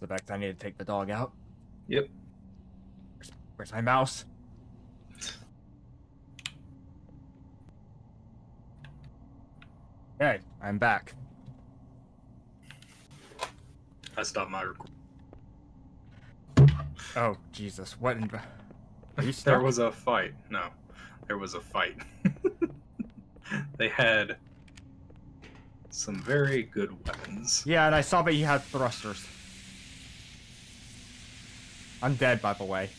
So back, I need to take the dog out. Yep. Where's, where's my mouse? Okay, I'm back. I stopped my record. Oh Jesus! What? In... Are you There was a fight. No, there was a fight. they had some very good weapons. Yeah, and I saw that you had thrusters. I'm dead, by the way.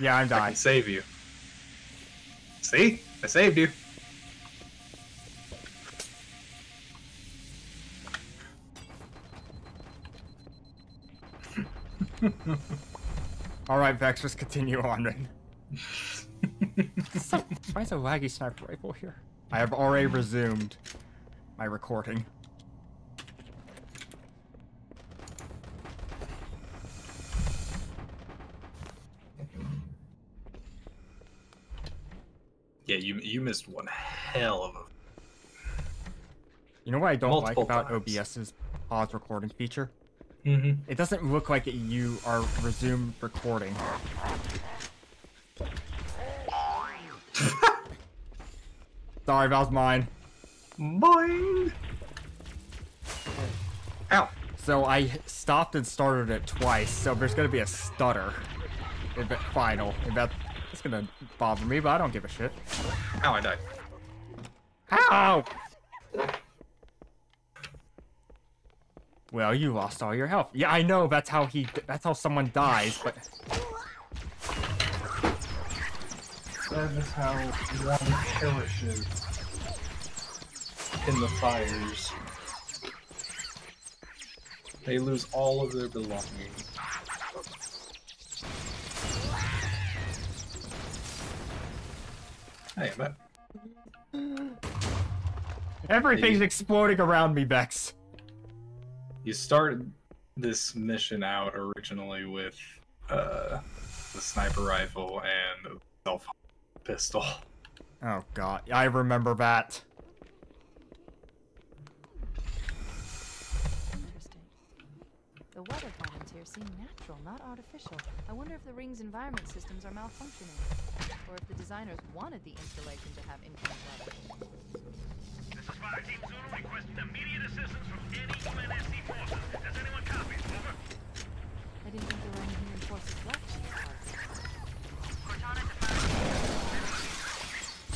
Yeah, I'm I dying. can save you. See? I saved you. All right, Vex, just continue on then. Why is a laggy sniper rifle here? I have already resumed my recording. You you missed one hell of a. You know what I don't Multiple like about times. OBS's pause recording feature? Mm-hmm. It doesn't look like you are resumed recording. Sorry, that was mine. Boing. Ow. So I stopped and started it twice, so there's gonna be a stutter. If it final. If that it's gonna bother me, but I don't give a shit. Ow! I died. Ow! Well, you lost all your health. Yeah, I know. That's how he. That's how someone dies. But That is how one perishes in the fires. They lose all of their belongings. Hey, but everything's exploding around me, Vex. you started this mission out originally with uh, the sniper rifle and the self pistol. Oh god, I remember that. Interesting. The weather patterns here seem natural, not artificial. I wonder if the ring's environment systems are malfunctioning, or if the designers wanted the installation to have infinite weather. This is Fire Team Zulu requesting immediate assistance from any UNSC forces. Does anyone copy? Over. I didn't think there were any human forces left in this part. Cortana to Fire Team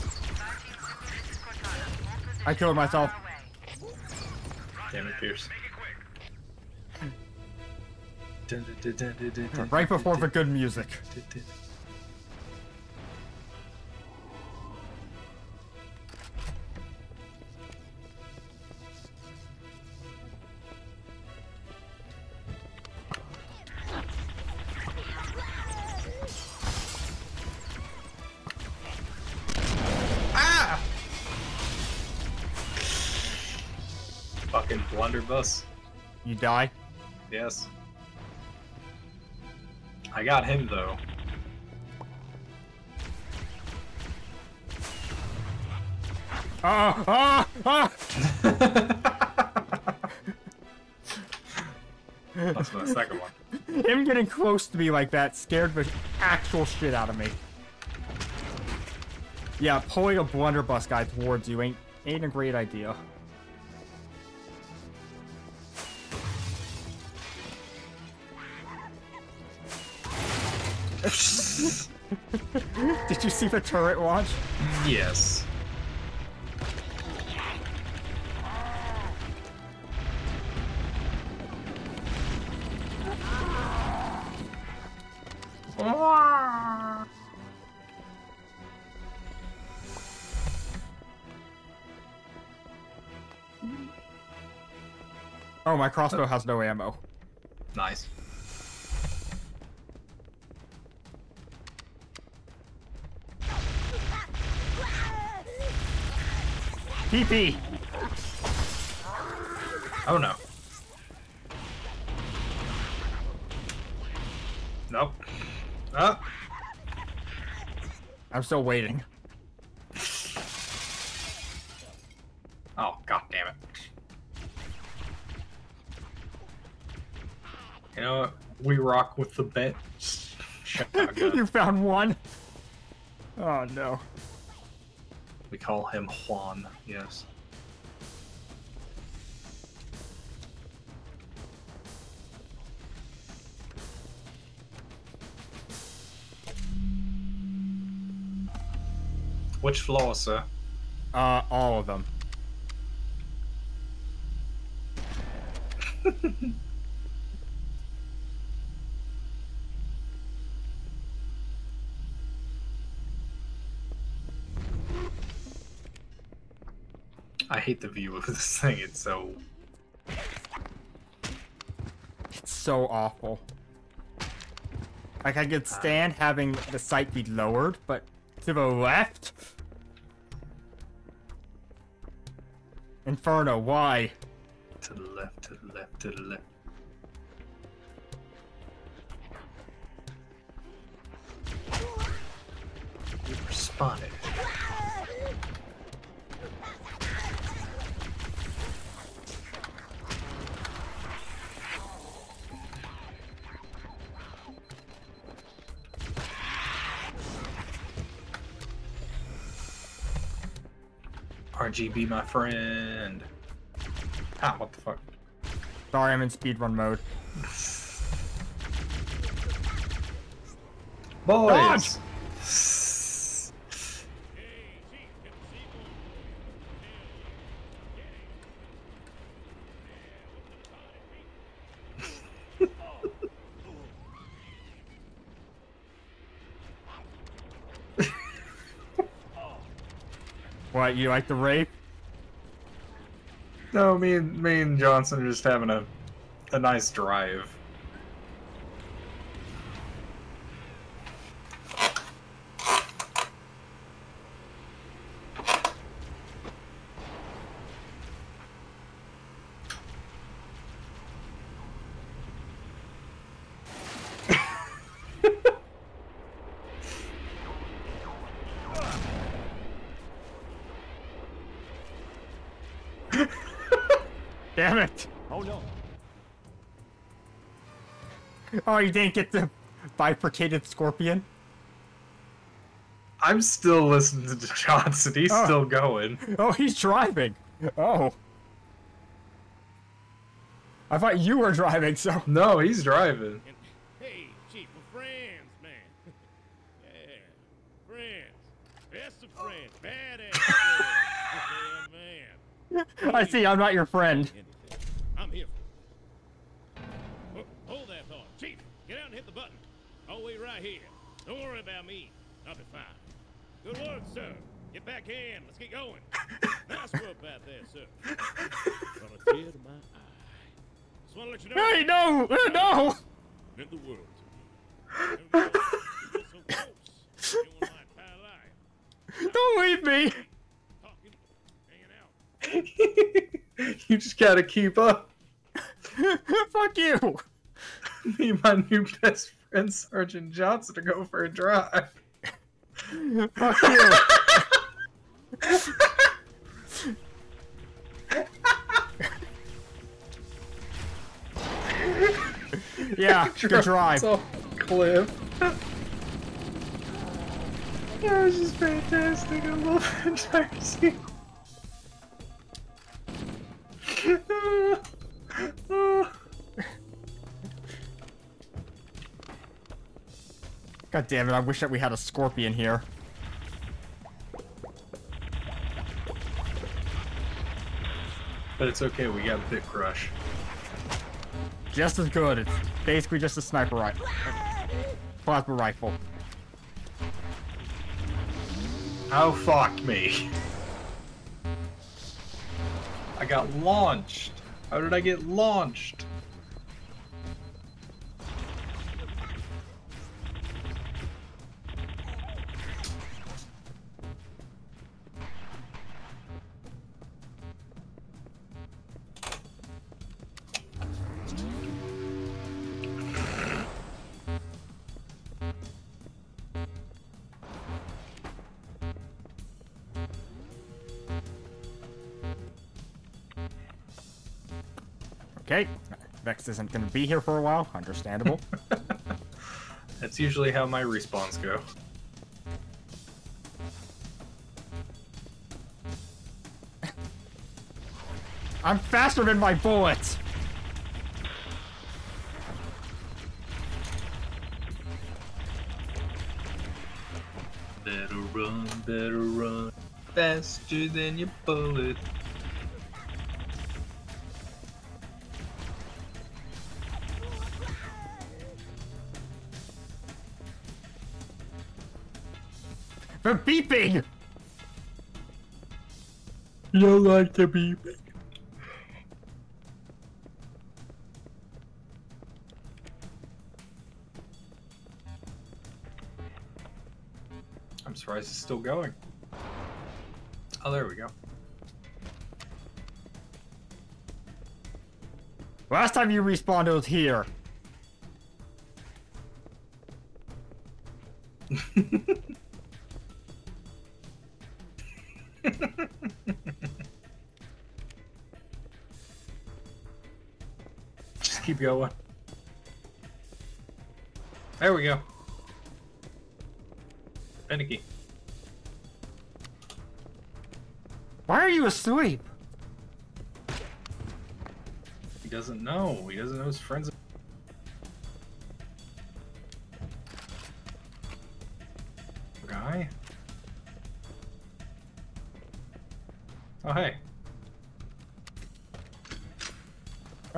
Zulu. Fire Zulu, this is Cortana. I killed myself. On. Damn it, Pierce. Make it quick. Right before the good music. Ah! Fucking blunderbuss. You die. Yes. I got him though. Ah! Ah! Ah! That's my second one. Him getting close to me like that scared the actual shit out of me. Yeah, pulling a blunderbuss guy towards you ain't ain't a great idea. Did you see the turret launch? Yes. Oh, my crossbow has no ammo. Nice. PP. Oh no. Nope. Oh. I'm still waiting. Oh, god damn it. You know what? We rock with the bits. you found one? Oh no we call him Juan. Yes. Which floor, sir? Uh, all of them. hate the view of this thing. It's so. It's so awful. Like I could stand having the sight be lowered, but to the left? Inferno, why? To the left, to the left, to the left. You were RGB, my friend. Ah, what the fuck? Sorry, I'm in speedrun mode. Boys! What, you like the rape? No, me and me and Johnson are just having a a nice drive. Damn it! Oh no. Oh, you didn't get the bifurcated scorpion? I'm still listening to Johnson. He's Oh. still going. Oh, he's driving! Oh. I thought you were driving, so... No, he's driving. And, hey, Chief, we're friends, man. yeah, friends. Best of friends. Badass friends. yeah, man. I see, I'm not your friend. Anything. I'm here for you. Oh, hold that thought. Chief, get out and hit the button. I'll wait right here. Don't worry about me. I'll be fine. Good work, sir. Get back in. Let's get going. nice work out there, sir. From a tear to my eye. Just want to let you know. Hey, no! uh, No! meant the world to me. There we go. You were so close. You and my pal I. Don't leave me! Talking, hanging out. you just gotta keep up. Fuck you! Me my new best friend Sergeant Johnson to go for a drive. Fuck you! yeah, good drive. Off a cliff. That was just fantastic. I love that entire scene. God damn it, I wish that we had a scorpion here. but it's okay, we got a Bit Crush. Just as good. It's basically just a sniper rifle. Plasma rifle. Oh, fuck me. I got launched. How did I get launched? Okay. Vex isn't gonna be here for a while. Understandable. That's usually how my respawns go. I'm faster than my bullets! Better run, better run, faster than your bullet. Don't like the beeping. I'm surprised it's still going. Oh, there we go. Last time you respawned, it was here. Just keep going. There we go. Finicky. Why are you asleep? He doesn't know. He doesn't know his friends.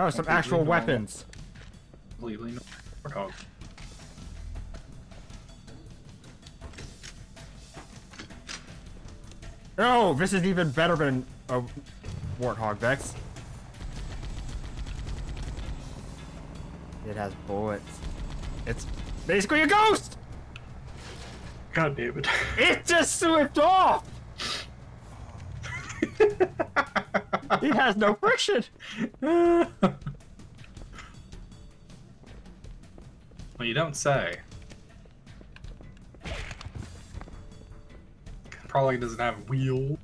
Oh, some actual normal. weapons. Completely no warthog. Oh, this is even better than a Warthog Vex. It has bullets. It's basically a ghost! God damn it. It just slipped off! It has no friction! well, you don't say. Probably doesn't have wheel.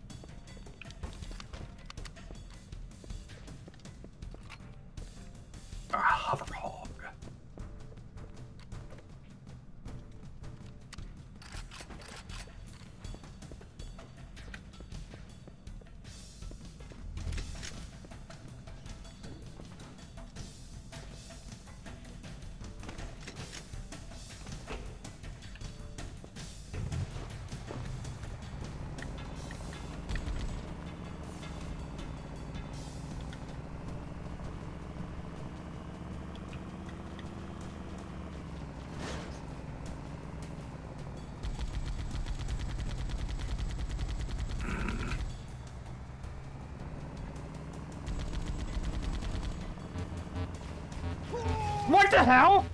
What the hell?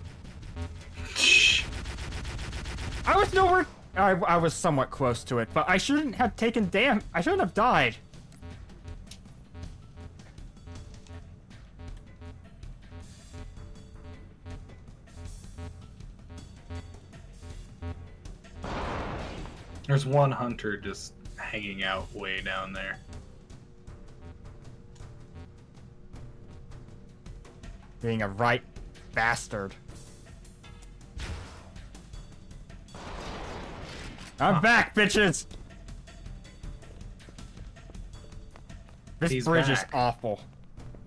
I was nowhere. I, I was somewhat close to it, but I shouldn't have taken damn. I shouldn't have died. There's one hunter just hanging out way down there. Being a right bastard. I'm back, bitches! This He's bridge is awful.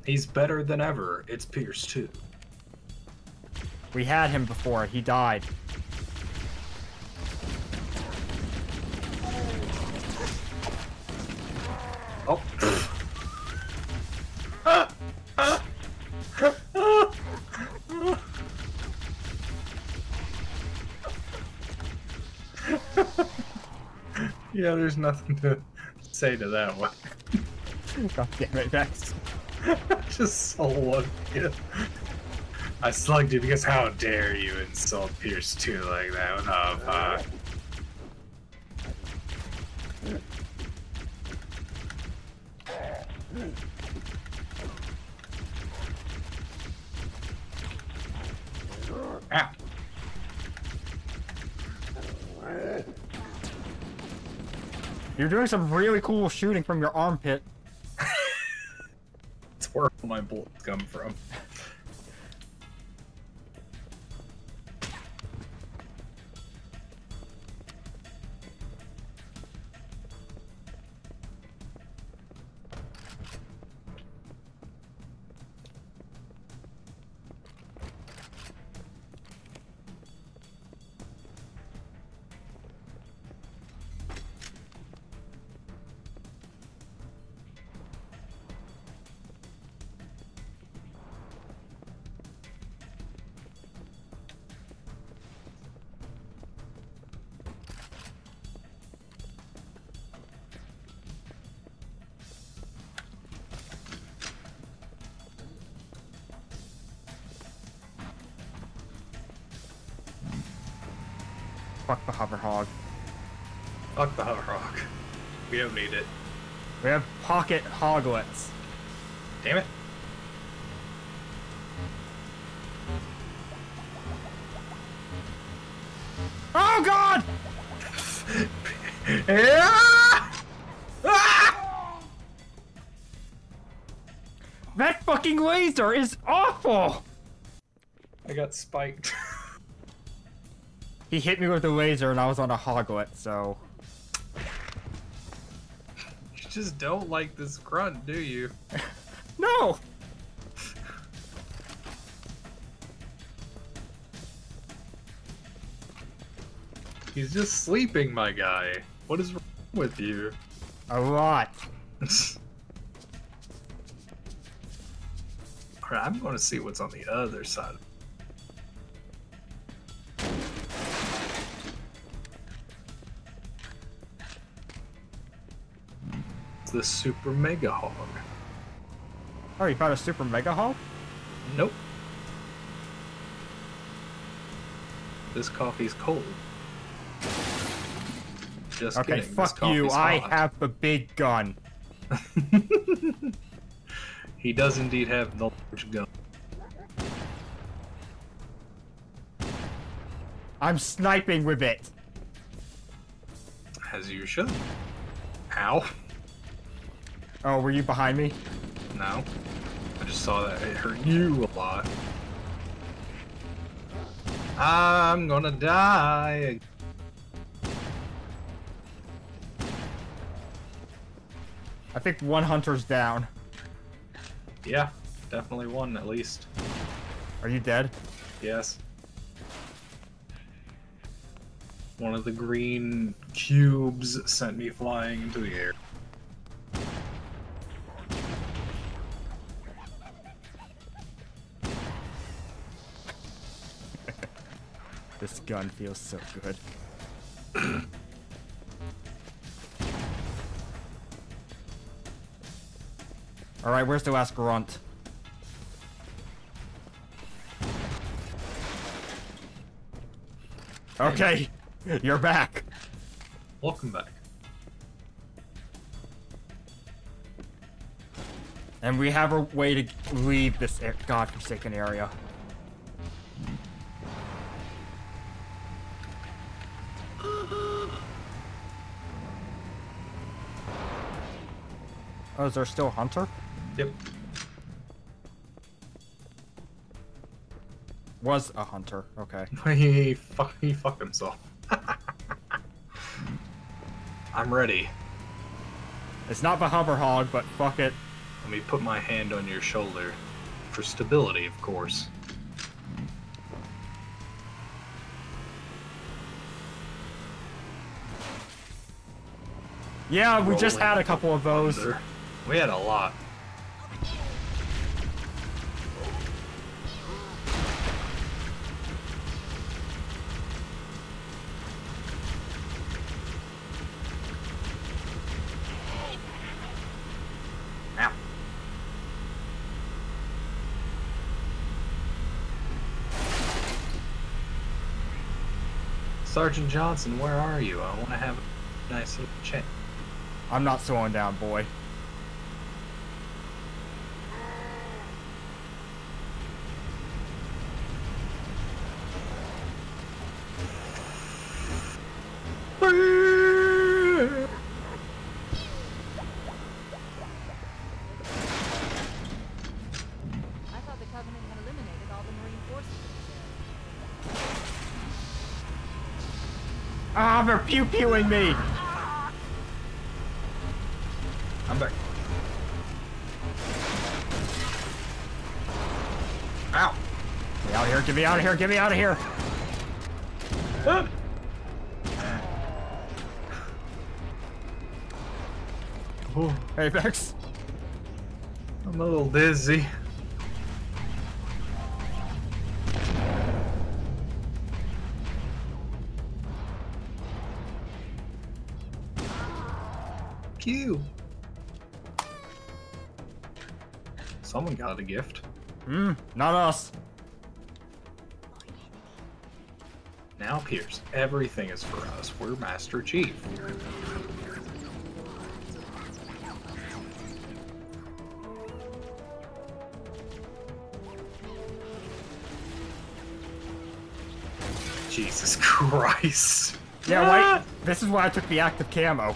He's better than ever. It's Pierce too. We had him before, he died. Yeah, there's nothing to say to that one. God damn it, Vex. Just so one kid. I slugged you because how dare you insult Pierce 2 like that? What the fuck? Ow. You're doing some really cool shooting from your armpit. It's where all my bullets come from. Have pocket hoglets. Damn it. Oh god! Ah! That fucking laser is awful! I got spiked. He hit me with the laser and I was on a hoglet, so... you just don't like this grunt, do you? No! He's just sleeping, my guy. What is wrong with you? A lot. Alright, I'm gonna see what's on the other side. It's the Super Mega Hog. Oh, you found a super mega hog? Nope. This coffee's cold. Just Okay, kidding. fuck you. I hot. have the big gun. He does indeed have the large gun. I'm sniping with it. As you should. Ow. Oh, were you behind me? No. I just saw that it hurt you a lot. I'm gonna die. I think one hunter's down. Yeah, definitely one at least. Are you dead? Yes. One of the green cubes sent me flying into the air. This gun feels so good. Alright, where's the last grunt? Okay, you're back. Welcome back. And we have a way to leave this godforsaken area. Is there still a hunter? Yep. Was a hunter, okay. he fuck he fucked himself. I'm ready. It's not the hover hog, but fuck it. Let me put my hand on your shoulder. For stability, of course. Yeah, we just had a couple of those. Thunder. We had a lot. Sergeant Johnson, where are you? I want to have a nice little chat. I'm not slowing down, boy. I thought the Covenant had eliminated all the Marine forces in this area. Ah, they're pew pewing me. I'm back. Ow! Get out of here, get me out of here, get me out of here. Ah. Oh, Hey, Vex. I'm a little dizzy. Q. Someone got a gift. Hmm, not us. Now, Pierce, everything is for us. We're Master Chief. Jesus Christ. Yeah, wait. This is why I took the active camo.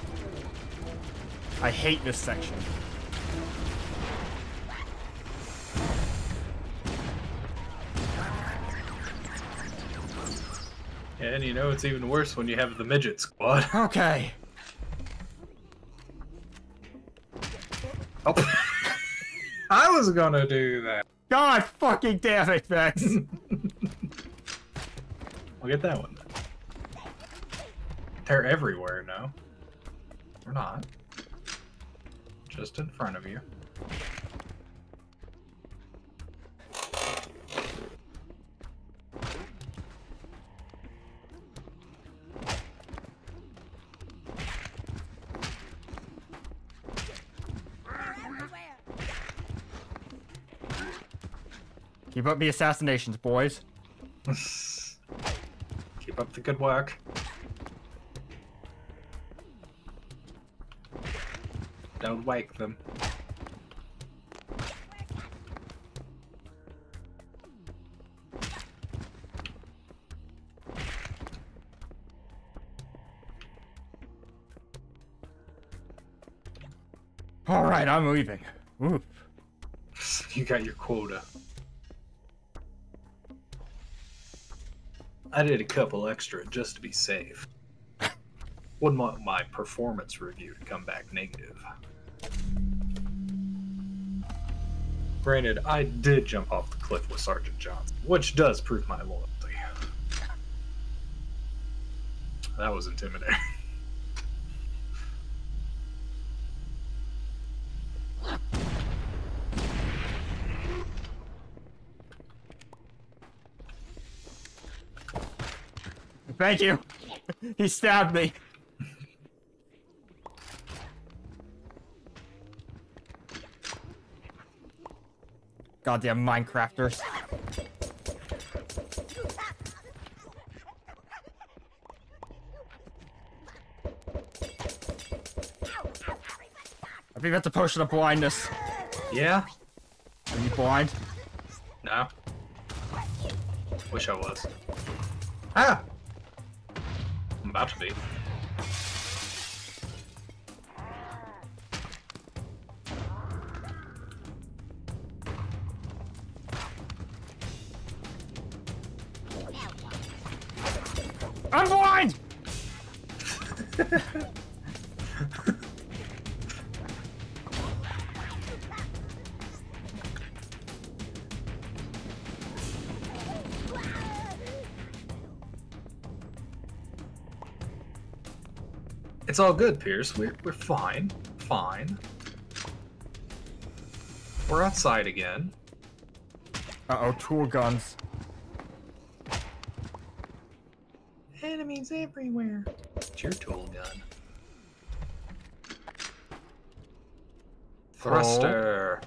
I hate this section. And you know it's even worse when you have the midget squad. Okay. Oh. I was gonna do that. God fucking damn it, Vex. We'll get that one. They're everywhere now. We're not. Just in front of you. Keep up the assassinations, boys. Keep up the good work. Don't wake them. Alright, I'm leaving. Oof. You got your quota. I did a couple extra just to be safe. Wouldn't want my performance review to come back negative. Granted, I did jump off the cliff with Sergeant Johnson, which does prove my loyalty. That was intimidating. Thank you. he stabbed me. Goddamn Minecrafters. I think that's a potion of blindness. Yeah? Are you blind? No. Wish I was. Ah! I'm about to be. It's all good, Pierce. We're, we're fine. Fine. We're outside again. Uh-oh, tool guns. Enemies everywhere. It's your tool gun. Thruster.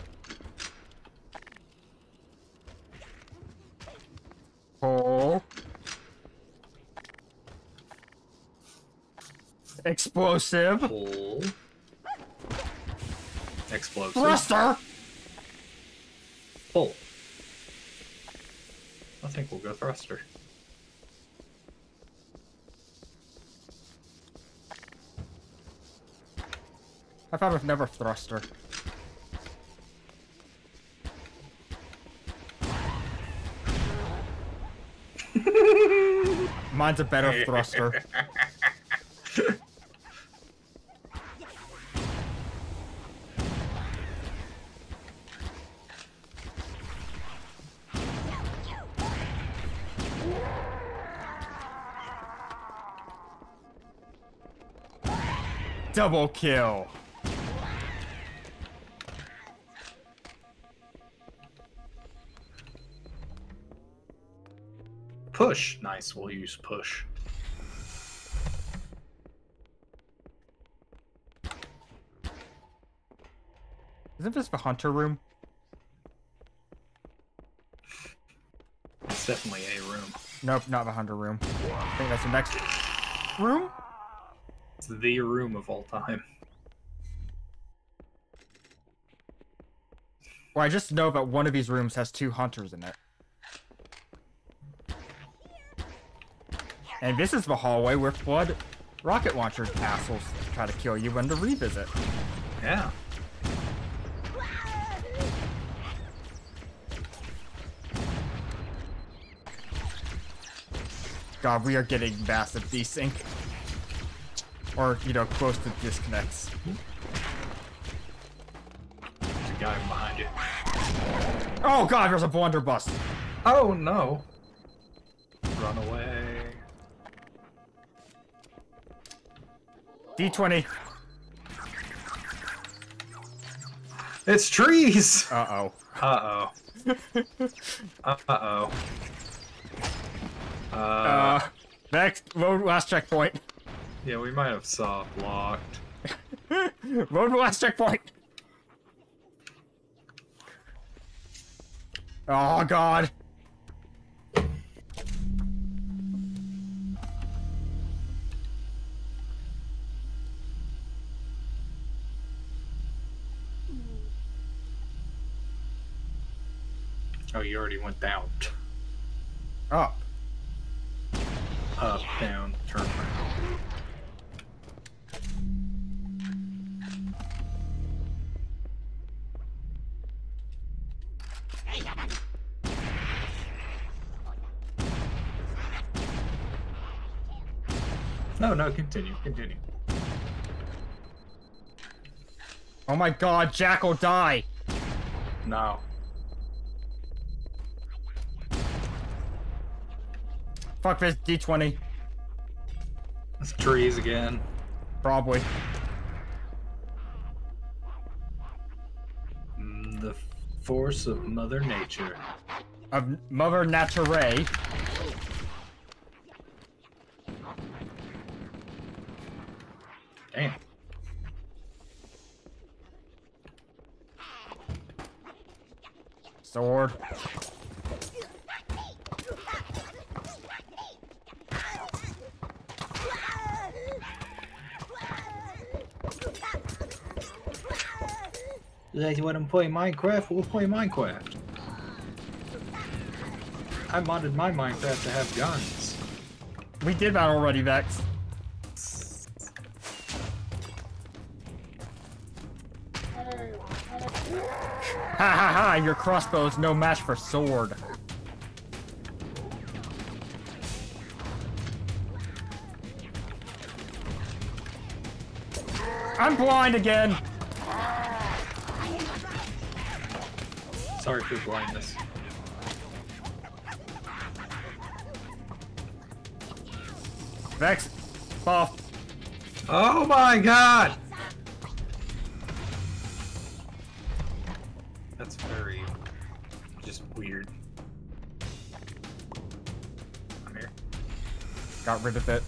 Oh. Explosive. Pull. Explosive. Thruster! Pull. I think we'll go thruster. I thought it was never thruster. Mine's a better thruster. Double kill. Push. Nice. We'll use push. Isn't this the hunter room? It's definitely a room. Nope, not the hunter room. I think that's the next room. The room of all time. Well, I just know that one of these rooms has two hunters in it. And this is the hallway where Flood rocket launcher assholes try to kill you when to revisit. Yeah. God, we are getting massive desync. Or, you know, close to disconnects. There's a guy behind you. Oh god, there's a blunderbuss! Oh no! Run away. D20. It's trees! Uh-oh. Uh oh. uh oh. Uh, Uh, next, load last checkpoint. Yeah, we might have soft locked. Load last checkpoint. Oh god. Oh, you already went down. Up. Up, down, turn around. No, no, continue, continue. Oh my god, Jackal, die! No. Fuck this D20. It's trees again. Probably. Mm, The force of Mother Nature. Of Mother Nature. Damn. Sword. You guys want to play Minecraft? We'll play Minecraft. I modded my Minecraft to have guns. We did that already, Vex. Ha ha ha, your crossbow is no match for sword. I'm blind again! Sorry for blindness. Vex, buff. Oh my god! Just weird. I'm here. Got rid of it.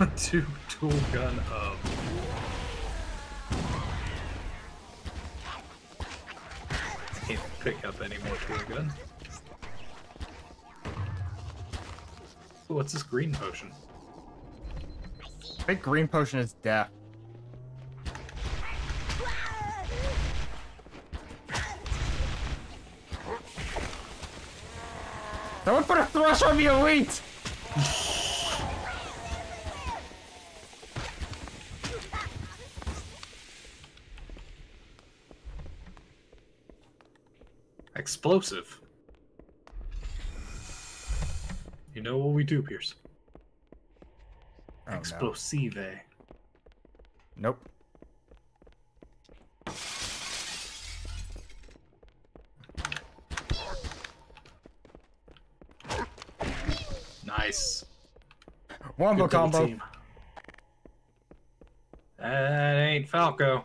Two tool gun up. Can't pick up any more tool gun. Ooh, what's this green potion? Big green potion is death. Someone put a thrush on the elite! Explosive. We do, Pierce? Oh, no. Explosive. Nope. Nice. Wombo Good combo. team. That ain't Falco.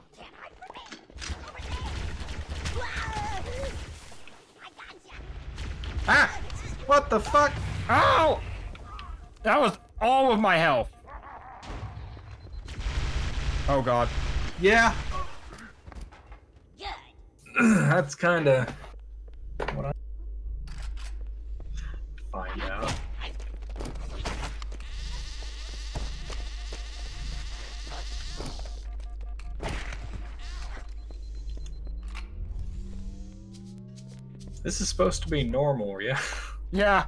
Ah! What the fuck? Ow! That was all of my health. Oh god. Yeah. That's kind of what I find out. This is supposed to be normal, yeah? Yeah.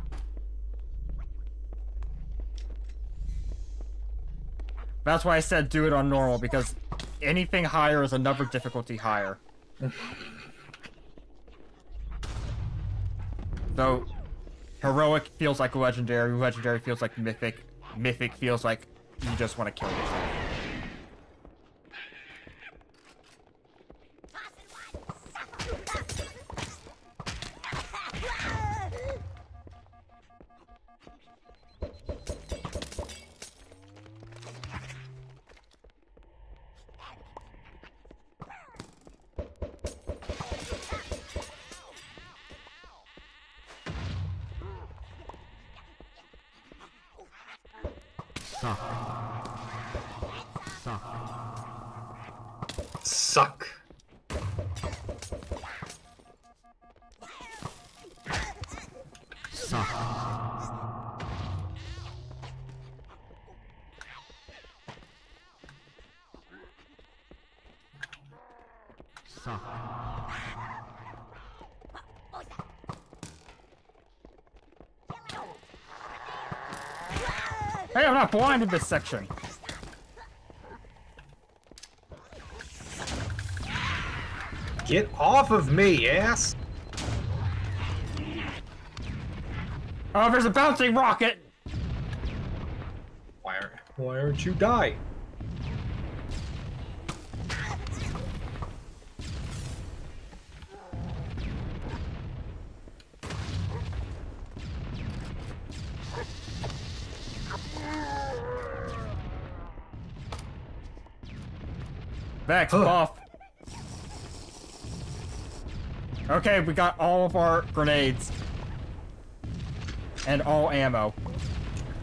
That's why I said do it on normal, because anything higher is another difficulty higher. so, heroic feels like legendary, legendary feels like mythic, mythic feels like you just want to kill yourself. Hey, I'm not blind in this section. Get off of me, ass! Oh, there's a bouncing rocket! Why aren't, why aren't you die? Vex, Ugh. buff. Okay, we got all of our grenades. And all ammo.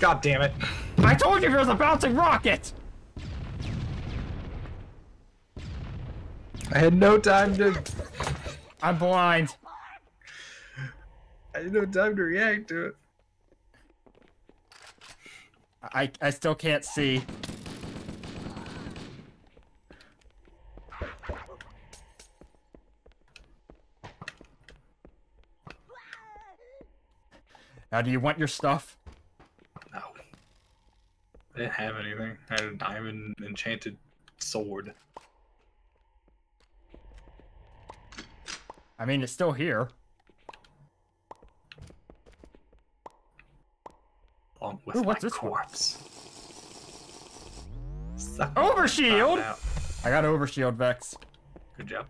God damn it. I told you there's a bouncing rocket! I had no time to I'm blind. I had no time to react to it. I, I still can't see. Now, do you want your stuff? No. I didn't have anything. I had a diamond enchanted sword. I mean, it's still here. Along with Ooh, what's this corpse. Overshield? I got overshield, Vex. Good job.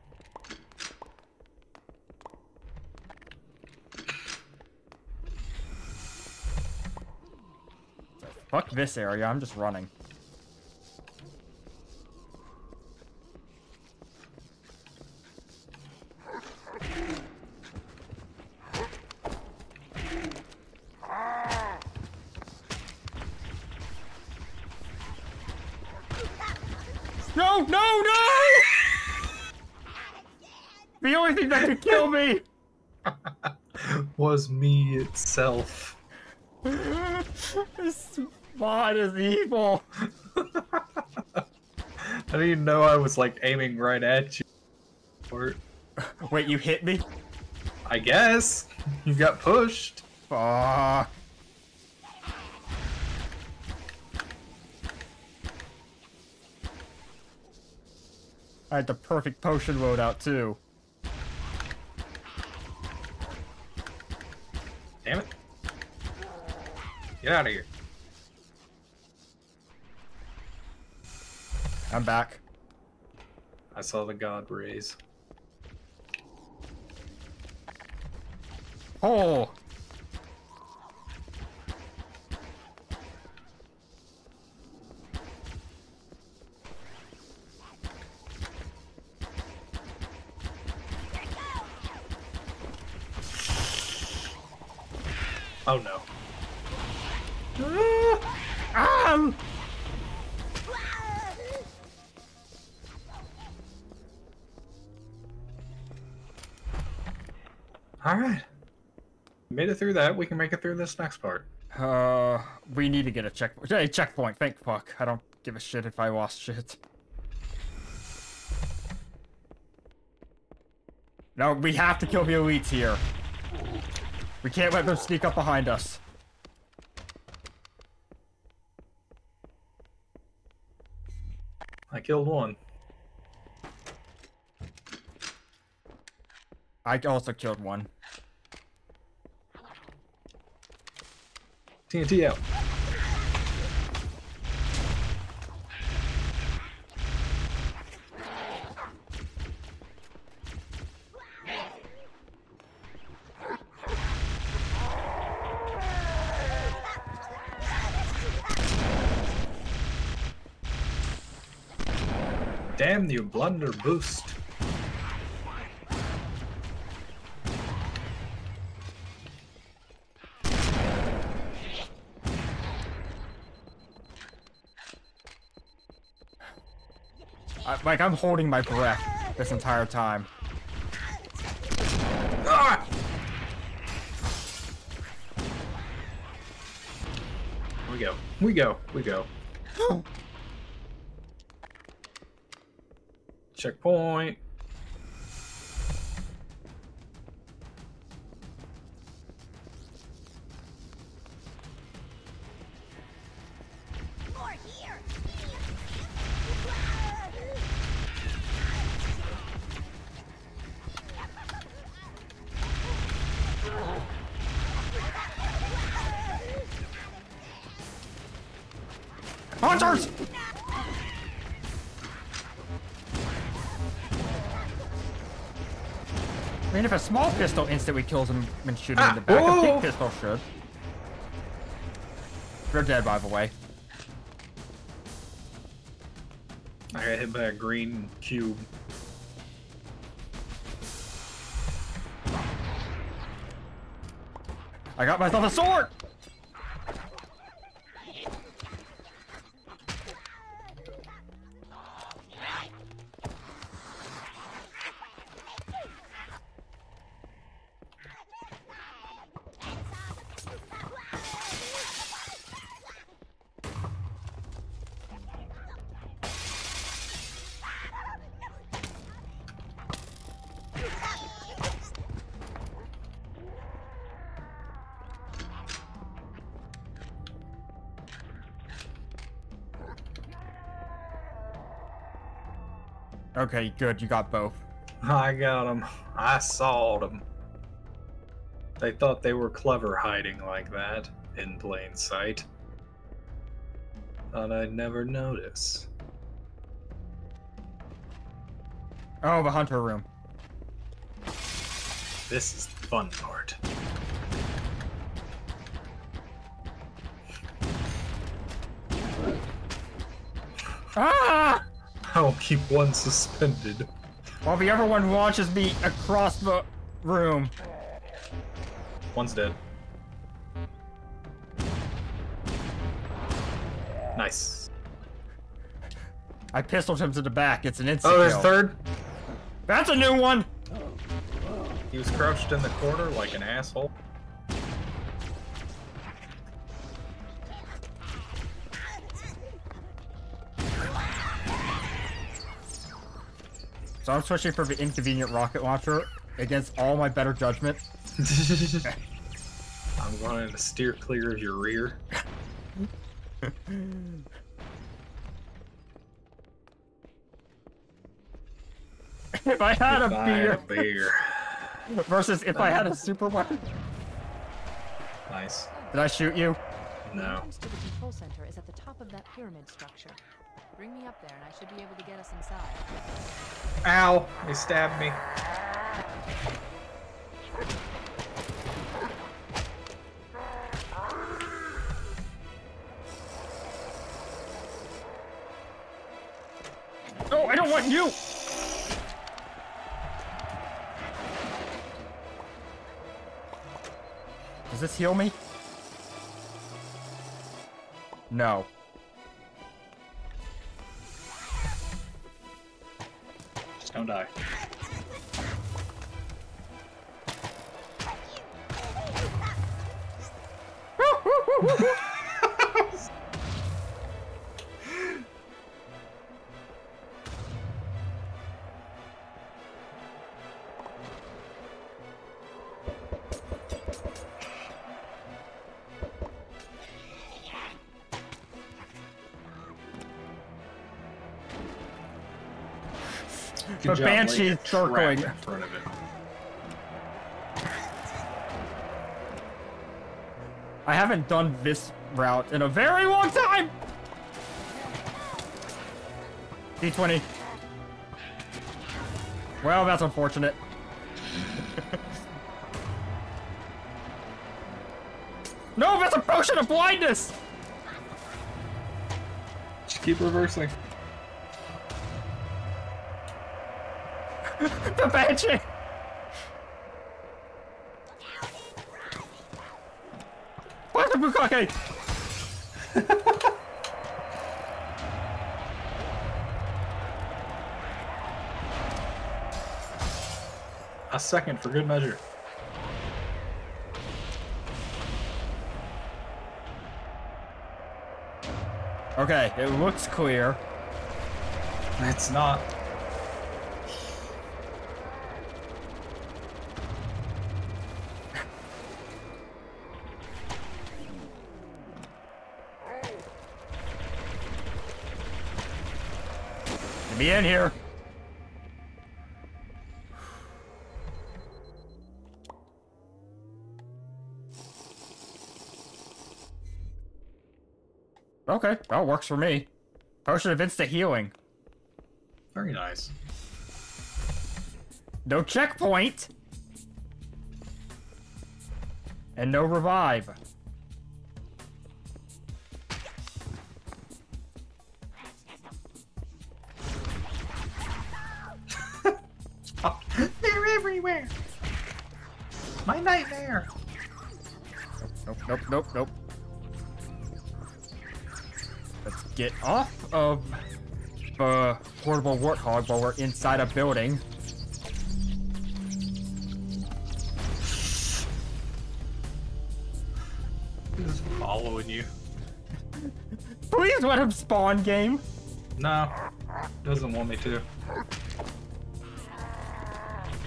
Fuck this area, I'm just running. No, no, no! The only thing that could kill me! Was me itself. this mod is evil. I didn't even know I was like aiming right at you. Or, Wait, you hit me? I guess you got pushed. Fuck. I had the perfect potion loadout too. Damn it. Get out of here. I'm back. I saw the god rays. Oh! Oh no. Made it through that. We can make it through this next part. Uh, we need to get a checkpoint. A checkpoint. Thank fuck. I don't give a shit if I lost shit. No, we have to kill the elites here. We can't let them sneak up behind us. I killed one. I also killed one. TNT out. Damn you, blunder boost. I, like, I'm holding my breath this entire time. Ah! We go. We go. We go. Checkpoint. A small pistol instantly kills him when shooting in the ah. back, a big pistol should. They're dead, by the way. I got hit by a green cube. I got myself a sword! Okay, good, you got both. I got them. I saw them. They thought they were clever hiding like that in plain sight. Thought I'd never notice. Oh, the hunter room. This is the fun part. Ah! I'll keep one suspended. While the other one launches me across the room. One's dead. Nice. I pistoled him to the back. It's an instant Oh, there's kill. a third. That's a new one! He was crouched in the corner like an asshole. So I'm switching for the inconvenient rocket launcher against all my better judgment. I'm going to steer clear of your rear. if I had a If I had beer a beer. versus if I had a super weapon. Nice. Did I shoot you? The No. entrance to the control center is at the top of that pyramid structure. Bring me up there and I should be able to get us inside. Ow! He stabbed me. No, I don't want you! Does this heal me? No. Just don't die. A trap circling. in front of it. I haven't done this route in a very long time! D20. Well, that's unfortunate. no, that's a potion of blindness! Just keep reversing. The Banshee! Where's the Bukake? A second for good measure. Okay, it looks clear. It's not. Get me in here. Okay, that works for me. Potion of instant healing. Very nice. No checkpoint. And no revive. Nope, nope, nope. Let's get off of the portable warthog while we're inside a building. He's following you. Please let him spawn, game. No, doesn't want me to.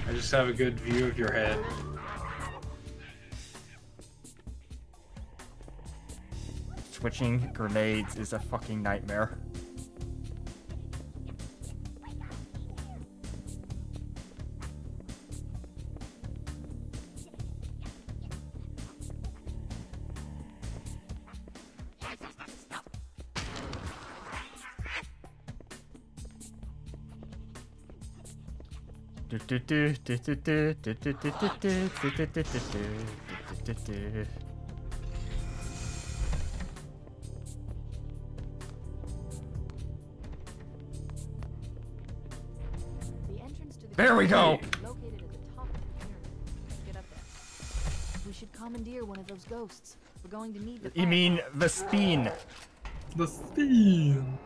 I just have a good view of your head. Switching grenades is a fucking nightmare. The There we go. Located at the top of the pyramid. Let's get up there. We should commandeer one of those ghosts. We're going to need the You mean the speen? The steam.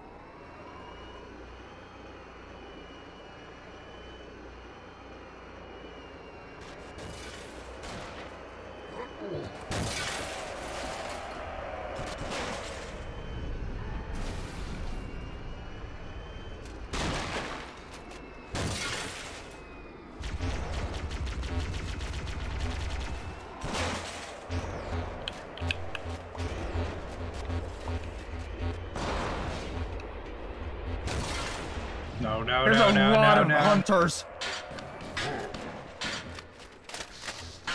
No, no, There's no, a no, lot no, of no. hunters.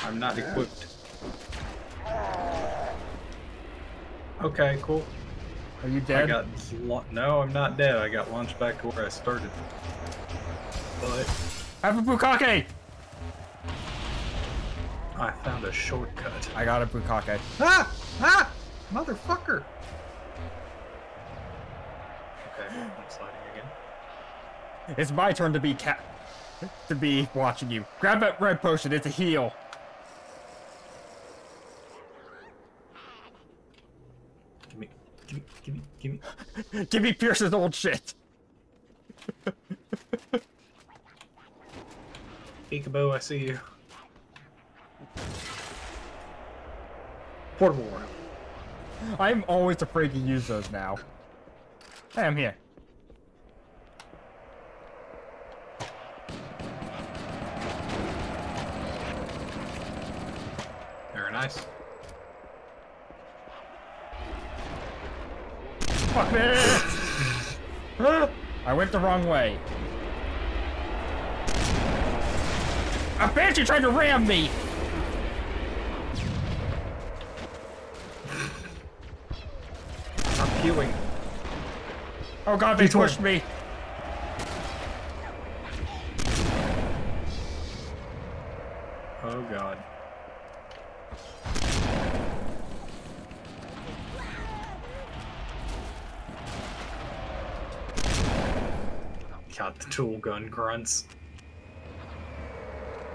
I'm not equipped. Okay, cool. Are you dead? I dead? got la- no, I'm not dead. I got launched back to where I started. But Have a bukake. I found a shortcut. I got a bukake. Ah! Ah! Motherfucker! Okay, I'm sliding again. It's my turn to be cat to be watching you. Grab that red potion. It's a heal. Give me. Give me, give me, give me. Give me Pierce's old shit. Peekaboo, I see you. Portable one. I'm always afraid to use those now. Hey, I'm here. Nice. Fuck me! I went the wrong way. A banshee tried to ram me! I'm queuing. Oh god, they pushed me. Oh god. God, the tool gun grunts.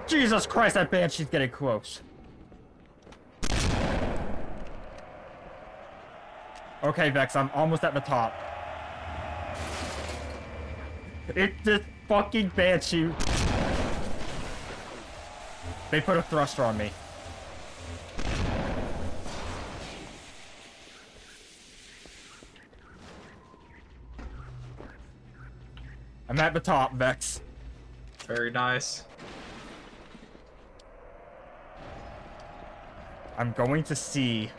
Jesus Christ, that banshee's getting close. Okay, Vex, I'm almost at the top. It's this fucking banshee. They put a thruster on me. At the top, Vex. Very nice. I'm going to see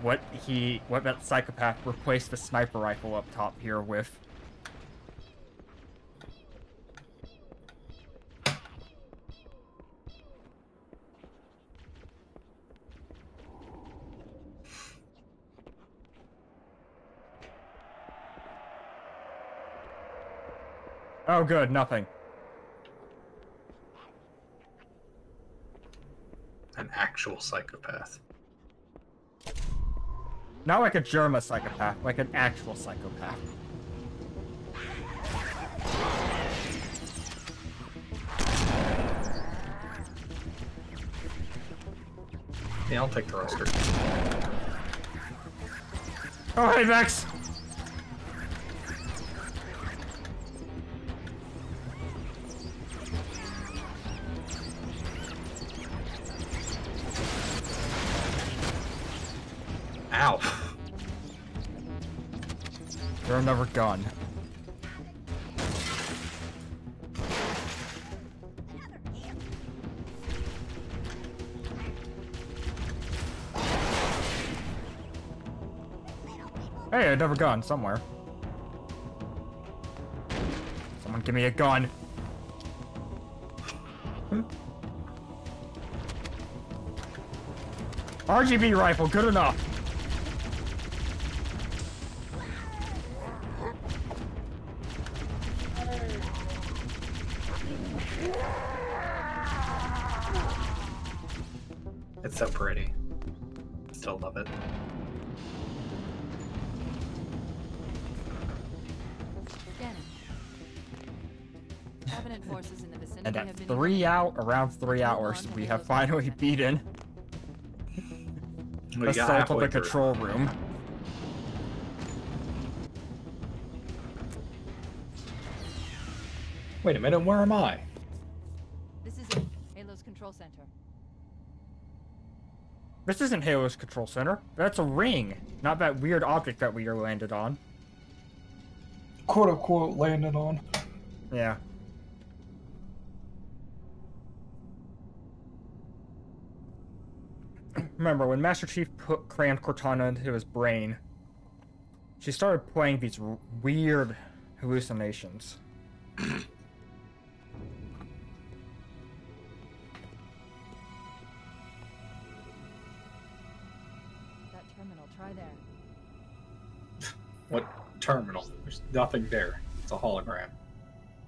what he, what that psychopath replaced the sniper rifle up top here with. Oh, good, nothing. An actual psychopath. Not like a Jerma psychopath, like an actual psychopath. Yeah, I'll take the roaster. Oh, hey, Vex! You're another gun. Hey, another gun somewhere. Someone give me a gun. RGB rifle, good enough. At been three out, around three hours, we have finally beaten We assault of halfway the through. control room. Wait a minute, where am I? This is it. Halo's control center. This isn't Halo's control center. That's a ring, not that weird object that we are landed on. Quote unquote landed on. Yeah. Remember, when Master Chief put crammed Cortana into his brain, she started playing these weird hallucinations. That terminal, try there. What terminal? There's nothing there. It's a hologram.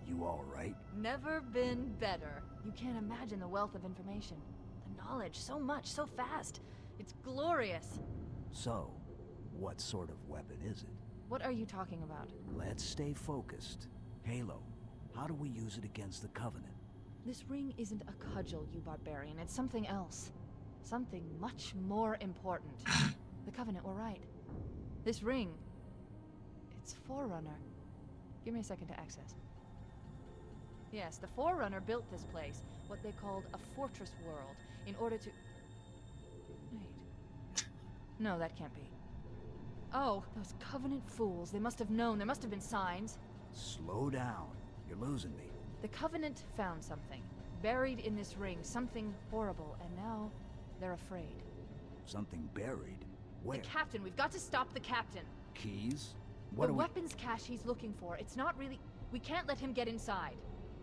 You all right? Never been better. You can't imagine the wealth of information. Knowledge, so much, so fast. It's glorious. So, what sort of weapon is it? What are you talking about? Let's stay focused. Halo, how do we use it against the Covenant? This ring isn't a cudgel, you barbarian. It's something else. Something much more important. the Covenant were right. This ring It's Forerunner. Give me a second to access. Yes, the Forerunner built this place, what they called a fortress world, in order to. Wait. No, that can't be. Oh, those Covenant fools. They must have known. There must have been signs. Slow down. You're losing me. The Covenant found something. Buried in this ring. Something horrible. And now they're afraid. Something buried. Where? The captain. We've got to stop the captain. Keyes? What the we... weapons cache he's looking for. It's not really. We can't let him get inside.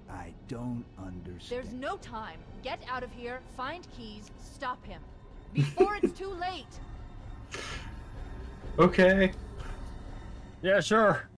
I don't understand. There's no time. Get out of here, find Keyes, stop him. Before it's too late! Okay. Yeah, sure.